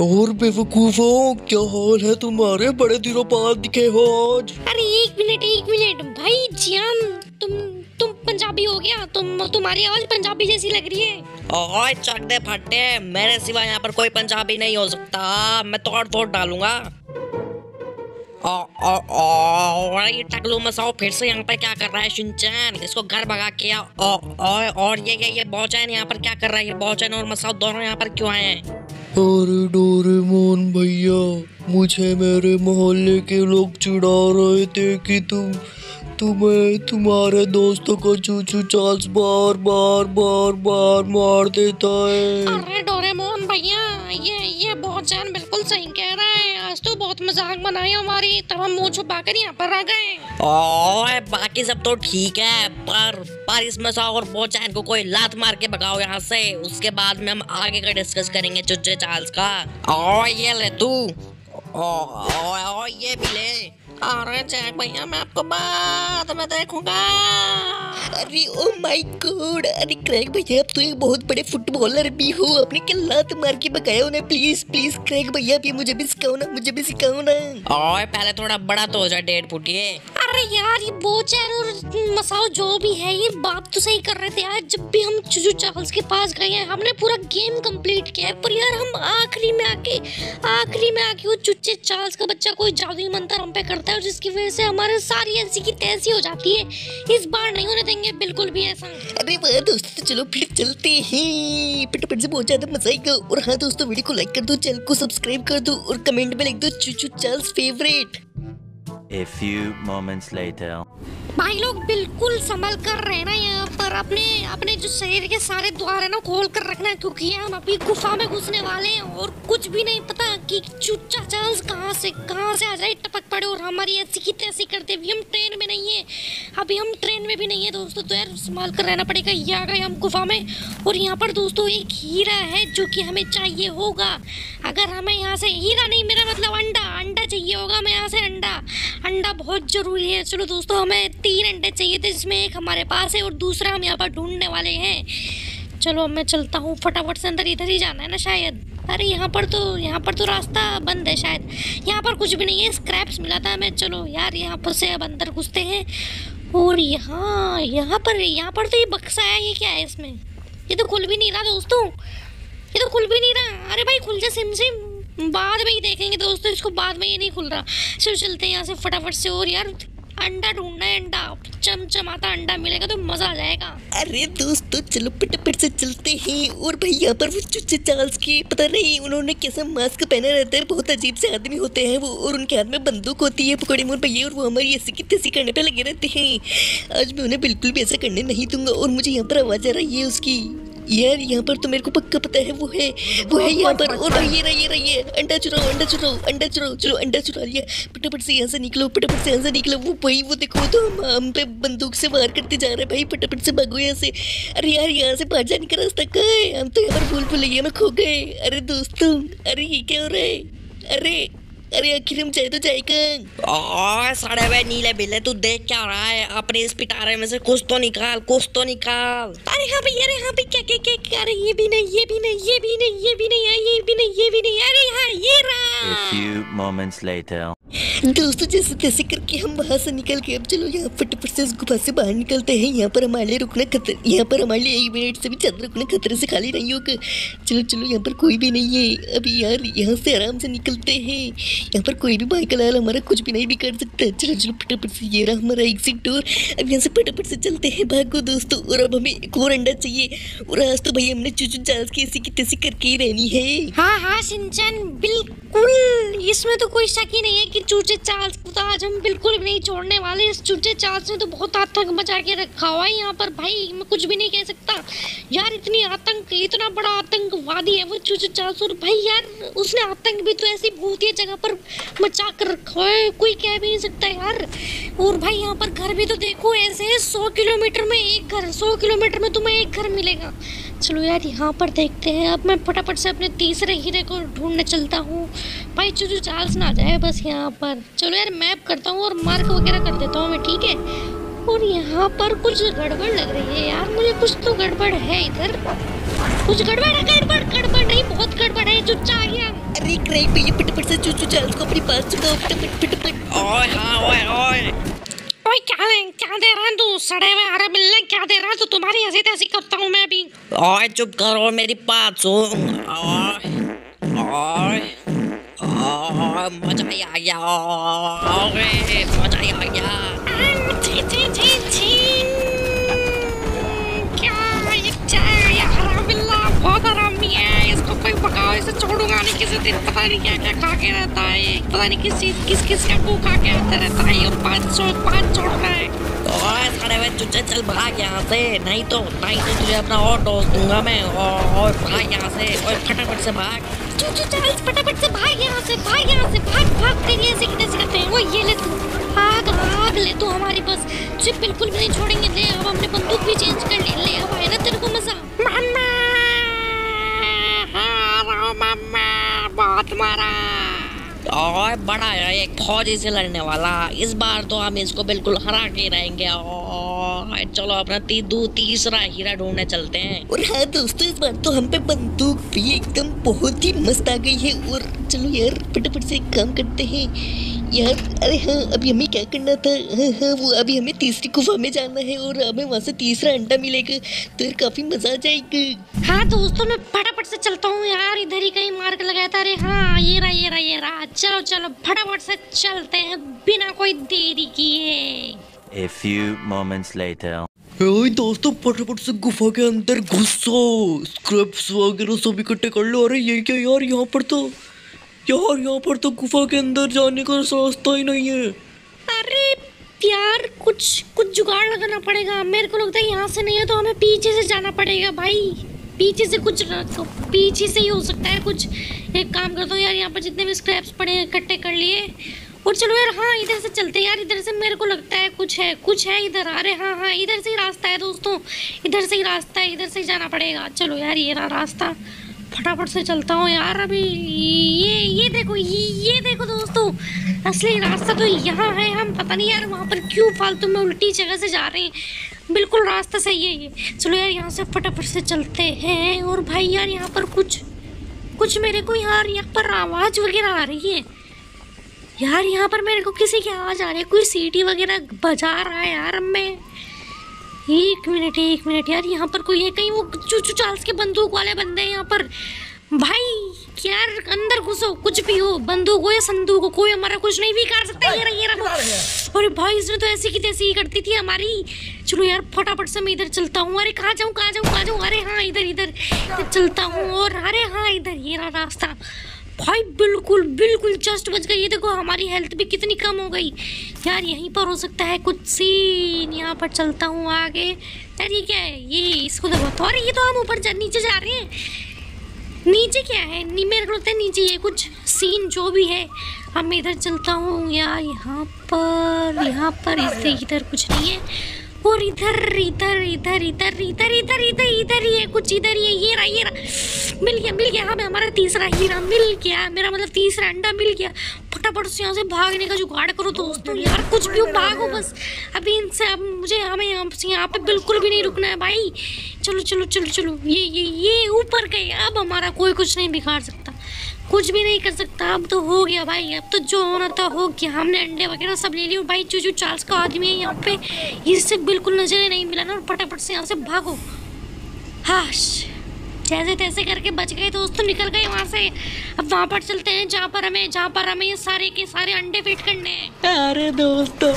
और बेवकूफो क्या हाल है तुम्हारे बड़े दिनों बाद दिखे हो आज? अरे एक मिनट एक मिनट। भाई जियान तुम तुम पंजाबी हो गया। तुम तुम्हारी आवाज़ पंजाबी जैसी लग रही है। ओए चक दे फट्टे मेरे सिवा यहाँ पर कोई पंजाबी नहीं हो सकता। मैं तोड़ फोड़ डालूँगा। ओ, ओ, ओ, और ये टकलू मसाओ फिर से यहाँ पर क्या कर रहा है शिनचैन? इसको घर भगा के और ये ये ये बहुचैन यहाँ पर क्या कर रहा है? ये बहुचैन और मसाओ दोनों यहाँ पर क्यों आए हैं? अरे डोरेमोन भैया, मुझे मेरे मोहल्ले के लोग चिढ़ा रहे थे कि तुम, तुम्हें, तुम्हारे दोस्तों को चूचू चार्ल्स बार बार बार बार मार देता है। अरे डोरेमोन भैया, ये ये बहुत जान बिल्कुल सही कह रहा है। मज़ाक बनाया हमारी तब हम मुँह छुपा कर यहाँ पर आ गए। बाकी सब तो ठीक है पर पर इस मसाओ और पहुँचा इनको कोई लात मार के भगाओ यहाँ से उसके बाद में हम आगे का डिस्कस करेंगे चुच्चे चार्ल्स का। ओ ये ले तू। ओ, ओ, ओ ये भी ले। अरे जैक भैया, मैं आपको बाद में देखूँगा। अरे ओ माय गॉड अरे क्रैक भैया अब तो एक बहुत बड़े फुटबॉलर भी हो। अपने क्या लात मार के बकाया उन्हें? प्लीज़ प्लीज़ क्रैक भैया, भी मुझे भी सिखाओ ना, मुझे भी सिखाओ ना। ओए, पहले थोड़ा बड़ा तो हो जाए डेढ़ फुटिए अरे यार, ये बोचैन और मसाओ जो भी है, ये बात तो सही कर रहे थे यार। जब भी हम चुचू चार्ल्स के पास गए हैं, हमने पूरा गेम कंप्लीट किया है। पर यार, हम आखिरी में आके, आखिरी में आके वो चुच्चे चार्ल्स का बच्चा कोई जादुई मंत्र हम पे करता है और जिसकी वजह से हमारे सारी ऐसी की तैसी हो जाती है। इस बार नहीं होने देंगे, बिल्कुल भी ऐसा अरे दोस्तों तो चलो फिर चलते हैं। फटाफट से बहुत ज़्यादा मज़ा आएगा। और हाँ दोस्तों, वीडियो को लाइक कर दो, चैनल को सब्सक्राइब कर दो और कमेंट में लिख दो चूचू Charles favourite A few moments later. भाई लोग बिल्कुल संभल कर रहना यहाँ पर अपने अपने जो शरीर के सारे द्वार है ना, खोल कर रखना है, क्योंकि हम अभी गुफा में घुसने वाले हैं और कुछ भी नहीं पता कि चुच्चा चांस कहाँ से कहाँ से आ जाए, टपक पड़े और हमारी ऐसी की तैसी करते भी हम ट्रेन में नहीं है। अभी हम ट्रेन में भी नहीं है दोस्तों तो यार संभाल कर रहना पड़ेगा। ये आ गए हम गुफा में। और यहाँ पर दोस्तों एक हीरा है जो कि हमें चाहिए होगा। अगर हमें यहाँ से हीरा नहीं मेरा मतलब अंडा अंडा चाहिए होगा हमें यहाँ से अंडा। अंडा बहुत ज़रूरी है। चलो दोस्तों, हमें तीन अंडे चाहिए थे, जिसमें एक हमारे पास है और दूसरा हम यहाँ पर ढूँढने वाले हैं। चलो अब मैं चलता हूँ, फटाफट से अंदर, इधर ही जाना है ना शायद। अरे यहाँ पर तो यहाँ पर तो रास्ता बंद है शायद। यहाँ पर कुछ भी नहीं है स्क्रैप्स मिला था हमें। चलो यार, यहाँ पर से अब अंदर घुसते हैं। और यहाँ यहाँ पर यहाँ पर तो ये बक्सा है, ये क्या है इसमें? ये तो खुल भी नहीं रहा दोस्तों। ये तो खुल भी नहीं रहा। अरे भाई, खुल जा सिम सिम। बाद में ही देखेंगे दोस्तों, इसको बाद में ये नहीं खुल रहा। चलो चलते हैं यहाँ से फटाफट से। और यार, अंडा ढूंढना है, अंडा। चमचमाता अंडा मिलेगा तो मज़ा आ जाएगा। अरे दोस्तों चलो पिट से चलते हैं। और भाई यहाँ पर वो चुच्चे चार्ल्स की, पता नहीं, उन्होंने कैसा मास्क पहने रहते हैं बहुत अजीब से आदमी होते हैं वो, और उनके हाथ में बंदूक होती है, पकड़े मोर भैया, और वो हमारी ऐसी की तैसी करने पे लगे रहते हैं। आज मैं उन्हें बिल्कुल भी ऐसा करने नहीं दूँगा, और मुझे यहाँ पर आवाज़ आ रही है उसकी। यार यहाँ पर तो मेरे को पक्का पता है वो है वो है यहाँ पर। और ये रहा ये रहा ये। अंडा चुराओ अंडा चुराओ अंडा चुराओ चलो अंडा चुरा लिया। फटाफट से यहाँ से निकलो फटाफट से यहाँ से निकलो। वो भाई वो देखो तो हम हम पे बंदूक से वार करते जा रहे हैं भाई। फटाफट से भागो यहाँ से। अरे यार यहाँ से बाहर जाने का रास्ता कहाँ है? हम तो यहाँ पर भूल भुलैया में खो गए। अरे दोस्तों अरे ये क्या हो रहा है? अरे अरे आखिर हम जाए तो जाएगा ओए सड़े हुए नीले बिल्ले तू देख क्या रहा है? अपने इस पिटारे में से कुछ तो निकाल कुछ तो निकाल। अरे हाँ भैया अरे हाँ भाई क्या क्या क्या क्या? अरे ये भी नहीं ये भी नहीं ये भी नहीं ये भी नहीं ये भी नहीं ये भी नहीं अरे हाँ ये A रहा few moments later. दोस्तों जैसे तैसे करके हम वहाँ से निकल के अब चलो यहाँ फटाफट से इस गुफा से बाहर निकलते हैं। यहाँ पर हमारे लिए रुकना खतर यहाँ पर हमारे लिए एक मिनट से भी चंद रुकना खतरे से खाली नहीं होगा। चलो चलो यहाँ पर कोई भी नहीं है। अभी यार यहाँ से आराम से निकलते हैं। यहाँ पर कोई भी बाइक लाल हमारा कुछ भी नहीं बिगाड़ सकता। चलो चलो, फटाफट से ये रहा हमारा एग्जिट डोर अब यहाँ से फटाफट से चलते हैं भागो दोस्तों। और अब हमें एक और अंडा चाहिए। और आज तो भाई हमने चुचू चार्ल्स की ऐसी की तैसी करके ही रहनी है। हाँ हाँ सिंचन, बिल्कुल। इसमें तो कोई शक ही नहीं है कि चूचे चार्ल्स को तो आज हम बिल्कुल भी नहीं छोड़ने वाले। इस चूचे चार्ल्स ने तो बहुत आतंक मचा के रखा हुआ है यहाँ पर। भाई, मैं कुछ भी नहीं कह सकता। यार, इतनी आतंक, इतना बड़ा आतंकवादी है वो चूचे चार्ल्स और भाई, यार, उसने आतंक भी तो ऐसी भूतिया जगह पर मचा कर रखा है कोई कह भी नहीं सकता यार। और भाई, यहाँ पर घर भी तो देखो, ऐसे सौ किलोमीटर में एक घर, सौ किलोमीटर में तुम्हें एक घर मिलेगा। चलो यार, यहाँ पर देखते हैं। अब मैं फटाफट से अपने तीसरे हीरे को ढूँढने चलता हूँ। भाई, चूचू चार्ल्स ना जाए बस यहाँ पर। चलो यार मैप करता हूँ और मार्क वगैरह कर देता हूँ मैं, ठीक है? और यहाँ पर कुछ गड़बड़ लग रही है यार। मुझे कुछ तो गड़बड़ है इधर। कुछ गड़बड़ है? गड़बड़ गड़बड़ नहीं, बहुत गड़बड़ है चुच्चा आ गया अरे क्रैक भैया फटाफट से चूचू चार्ल्स को अपने पास चुकाओ फटाफट फटाफट ओए हाँ ओए ओए। ओए क्या दे क्या दे रहा है तू? सड़े हुए हरे बिल्ले क्या दे रहा है तू? तुम्हारी ऐसी तैसी करता हूँ मैं अभी ओए चुप करो मेरी बात सुन। ओए ओए मज़ा ही आ गया। ओए मज़ा ही आ गया। छी छी छी। कोई इसे छोड़ूँगा नहीं किसी दिन पता नहीं क्या क्या खा के रहता है पता नहीं किस चीज़ किस किस का मुँह खा के आता रहता है और पाँच सौ पाँच छोड़ रहा है ओए सारे वे चुच्चे चल भाग यहाँ से। नहीं तो नहीं तो तुझे अपना और डोज दूँगा मैं और और भाग यहाँ से और फटाफट से भाग। चूचू चार्ल्स फटाफट से भाग यहाँ से भाग यहाँ से भाग भाग तेरी ऐसे कितने से करते हैं। वो ये ले तू। भाग भाग ले तू हमारी बस। तुझे बिल्कुल भी नहीं छोड़ेंगे। ले अब हमने बंदूक भी चेंज कर ली। ले अब आए ना तेरे को मज़ा। मम्मा मम्मा, बहुत मारा और बड़ा है, एक फौजी से लड़ने वाला। इस बार तो हम इसको बिल्कुल हरा के रहेंगे, और चलो अपना ती, दू तीसरा हीरा ढूँढने चलते हैं। और हाँ दोस्तों इस बार तो हम पे बंदूक भी एकदम बहुत ही मस्त आ गई है। और चलो यार फटाफट से काम करते हैं। यार अरे हाँ अभी हमें क्या करना था? हाँ हाँ वो अभी हमें तीसरी गुफा में जाना है और हमें वहाँ से तीसरा अंडा मिलेगा। तो यार काफ़ी मज़ा आ जाएगा। हाँ दोस्तों मैं फटाफट से चलता हूँ यार। इधर ही कहीं मार्ग लगाया था। अरे हाँ ये रहा ये रहा ये रहा। चलो चलो फटाफट से चलते हैं बिना कोई देरी किए। A few moments later. ओए दोस्तों फटाफट से गुफा के अंदर घुसो। स्क्रैप्स वगैरह सब इकट्ठे कर लो। अरे ये क्या यार यहाँ पर तो यार यहाँ पर तो गुफा के अंदर जाने का रास्ता ही नहीं है। अरे यार कुछ कुछ जुगाड़ लगाना पड़ेगा। मेरे को लगता है यहाँ से नहीं है तो हमें पीछे से जाना पड़ेगा भाई। पीछे से कुछ रखो पीछे से ही हो सकता है कुछ। एक काम करता हूँ यार यहाँ पर जितने भी स्क्रैप्स पड़े हैं इकट्ठे कर लिए। और चलो यार हाँ इधर से चलते हैं यार, इधर से मेरे को लगता है कुछ है कुछ है इधर, अरे हाँ हाँ इधर से ही रास्ता है दोस्तों, इधर से ही रास्ता है, इधर से ही जाना पड़ेगा। चलो यार, ये रहा रास्ता, फटाफट से चलता हूँ यार अभी, ये ये देखो, ये ये देखो दोस्तों, असली रास्ता तो यहाँ है, हम पता नहीं यार वहाँ पर क्यों फालतू में उल्टी जगह से जा रहे हैं। बिल्कुल रास्ता सही है ये। चलो यार, यहाँ से फटाफट से चलते हैं, और भाई यार, यहाँ पर कुछ कुछ मेरे को यार, यहाँ पर आवाज़ वगैरह आ रही है। यार यहाँ पर मेरे को किसी की आवाज़ आ रही है। कोई सीटी वगैरह बजा रहा है यार मैं। एक मिनट एक मिनट यार यहाँ पर कोई है? कहीं वो चूचू चार्ल्स के बंदूक वाले बंदे हैं यहाँ पर। भाई यार अंदर घुसो कुछ भी हो बंदूक हो या संदूक हो कोई हमारा कुछ नहीं भी कर सकता। ये रहा ये रहा। अरे भाई इसने तो ऐसी की तैसी ही करती थी हमारी। चलो यार फटाफट से मैं इधर चलता हूँ। अरे कहाँ जाऊँ कहाँ जाऊँ कहाँ जाऊँ? अरे हाँ इधर इधर इधर। चलता हूँ और अरे हाँ इधर ये रहा रास्ता। भाई, बिल्कुल बिल्कुल जस्ट बच गई। ये देखो, हमारी हेल्थ भी कितनी कम हो गई। यार, यहीं पर हो सकता है कुछ सीन यहाँ पर चलता हूँ आगे। यार, ये क्या है? ये, इसको देखो तो। अरे, ये तो हम ऊपर नीचे जा रहे हैं। नीचे क्या है? नी, मेरे को लगता है नीचे ये कुछ सीन जो भी है। अब मैं इधर चलता हूँ। यार, यहाँ पर यहाँ पर, इससे इधर कुछ नहीं है। और इधर इधर इधर इधर इधर इधर इधर इधर ही है कुछ इधर ही है ये रहा ये रहा। मिल गया मिल गया हमें हमारा तीसरा हीरा मिल गया मेरा मतलब तीसरा अंडा मिल गया। फटाफट से यहाँ से भागने का जुगाड़ करो दोस्तों यार कुछ भी हो, भागो बस। अभी इनसे अब मुझे हमें यहाँ से यहाँ पे बिल्कुल भी नहीं रुकना है भाई। चलो चलो चलो चलो ये ये ये ऊपर गए अब हमारा कोई कुछ नहीं बिगाड़ सकता। कुछ भी नहीं कर सकता। अब तो हो गया भाई, अब तो जो होना था हो गया। हमने अंडे वगैरह सब ले लिए। भाई भाई जो चार्ल्स का आदमी है यहाँ पे। इससे बिल्कुल नज़र नहीं मिला ना और फटाफट से यहाँ से भागो। हाश। जैसे तैसे करके बच गए, दोस्तों निकल गए वहाँ से। अब वहाँ पर चलते हैं, जहाँ पर हमें जहाँ पर हमें ये सारे के सारे अंडे फिट करने हैं। अरे दोस्तों,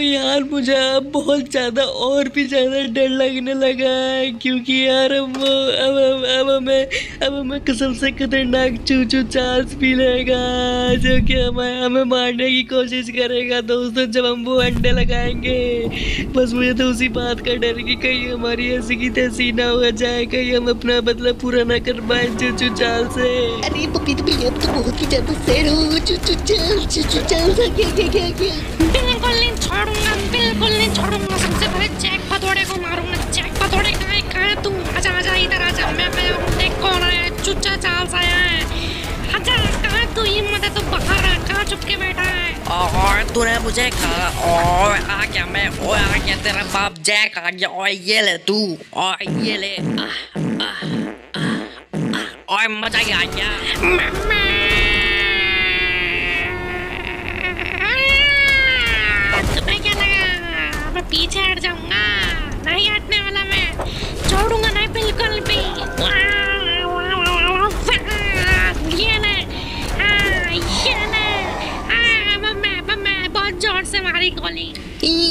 यार मुझे बहुत ज़्यादा और भी ज़्यादा डर लगने लगा है, क्योंकि यार अब अब अब अब हमें अब हमें कसम से खतरनाक चूचू चांस मिलेगा जो कि हमें हमें मारने की कोशिश करेगा दोस्तों, जब हम वो अंडे लगाएँगे। बस मुझे तो उसी बात का डर कि कहीं हमारी ऐसी की तैसी ना हो जाए, कहीं हम अपना मतलब पूरा ना कर पाए चूचू चाल से। अरे पपीत भैया अब तो बहुत ही ज़्यादा सैड हो चुचू चल चुचू चल सा क्या क्या क्या क्या? बिल्कुल नहीं छोड़ूँगा बिल्कुल नहीं छोड़ूँगा सबसे पहले जैक पतोड़े को मारूँगा जैक पतोड़े कहाँ है कहाँ है तू? आजा आजा इधर आजा मैं मैं हूँ देख कौन आया है चुच्चा चाल सा आया है। आजा कहाँ है तू? हिम्मत है तो बाहर आ कहाँ चुप के बैठा है? और तूने मुझे कहा और आ गया मैं और आ गया तेरा बाप जैक आ गया और ये ले तू और ये ले आह, आह, ओए मज़ा ही आ गया तुम्हें क्या लगा मैं पीछे हट जाऊँगा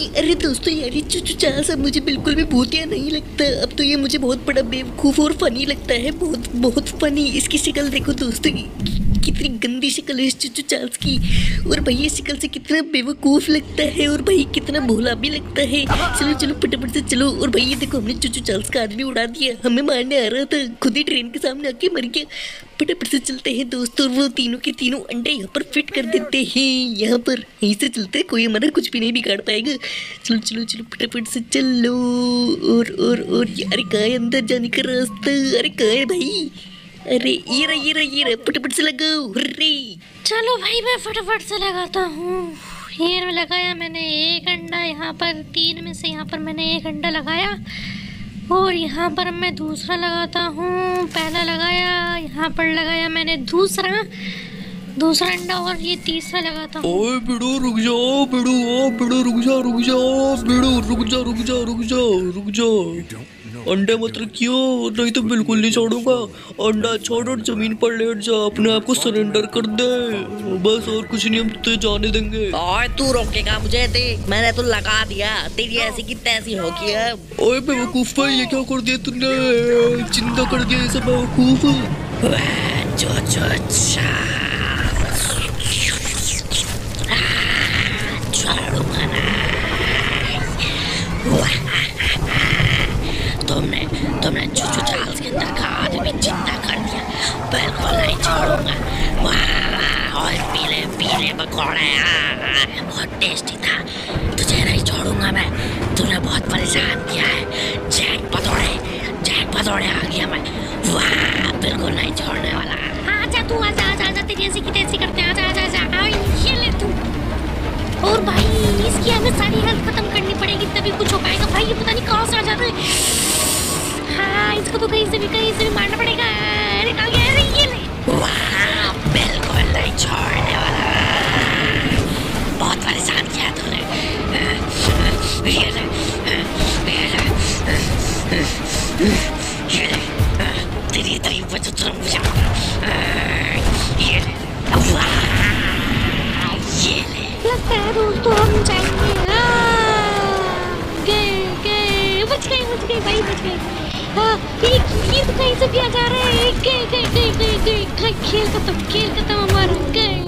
अरे दोस्तों यार, ये चुचू चार्ल्स अब मुझे बिल्कुल भी भूतिया नहीं लगता। अब तो ये मुझे बहुत बड़ा बेवकूफ़ और फनी लगता है। बहुत बहुत फनी इसकी शक्ल देखो दोस्तों कितनी गंदी शक्ल है इस चुचू चार्ल्स की। और भाई ये शक्ल से कितना बेवकूफ़ लगता है और भाई कितना भोला भी लगता है। चलो चलो, फटाफट से चलो। और भाई ये देखो, हमने चुचू चार्ल्स का आदमी उड़ा दिया। हमें मारने आ रहा था। खुद ही ट्रेन के सामने आके मर गया। फटाफट से चलते हैं दोस्तों, वो तीनों के तीनों अंडे यहाँ पर फिट कर देते हैं। यहाँ पर यहीं से चलते कोई हमारा कुछ भी नहीं बिगाड़ पाएगा। चलो चलो चलो, फटाफट से चलो। और और और अरे कहाँ है अंदर जाने का रास्ता? अरे, कहाँ है भाई? अरे, ये रहा ये रहा ये रहा, फटाफट से लगाओ। हुर्रे। चलो भाई, मैं फटाफट से लगाता हूँ। ये लगाया मैंने एक अंडा, यहाँ पर तीन में से यहाँ पर मैंने एक अंडा लगाया। और यहाँ पर मैं दूसरा लगाता हूँ। पहला लगाया यहाँ पर लगाया मैंने दूसरा। दूसरा अंडा और ये तीसरा लगाता हूँ। ओए बिड़ू रुक जाओ बिड़ू ओ बिड़ू रुक जाओ रुक जाओ बिड़ू रुक जाओ रुक जाओ रुक जाओ रुक जा अंडे मत रखियो नहीं तो बिल्कुल नहीं छोड़ूँगा। अंडा छोड़ और ज़मीन पर लेट जा। अपने आप को सरेंडर कर दे। बस और कुछ नहीं हम तुझे जाने देंगे। और तू रोकेगा मुझे देख मैंने तो लगा दिया। तेरी ऐसी की तैसी हो होगी अब। ओए बेवकूफ़ भाई ये क्या कर दिया तूने? चिंता कर दिया ये सब बेवकूफ़। जो जो छोड़ूँगा ना। छोड़ूँगा वाह, और पीले पीले पकौड़े बहुत टेस्टी था। तुझे नहीं छोड़ूँगा मैं। तूने बहुत परेशान किया है। जैक पतौड़े जैक पतौड़े आ गया मैं। वाह बिल्कुल नहीं छोड़ने वाला। आजा तू आजा आजा आजा तेरी ऐसी की तैसी करते आजा आजा। तेरी तारीफ़ в эту तुम Еле. Еле. Я वाह, том है जाएँगे हाँ, गए गए बच गए बच गए भाई बच गए हाँ, ये तो कहीं से भी आ जा रहा है गए गए गए गए गए गए खेल खत्म खेल खत्म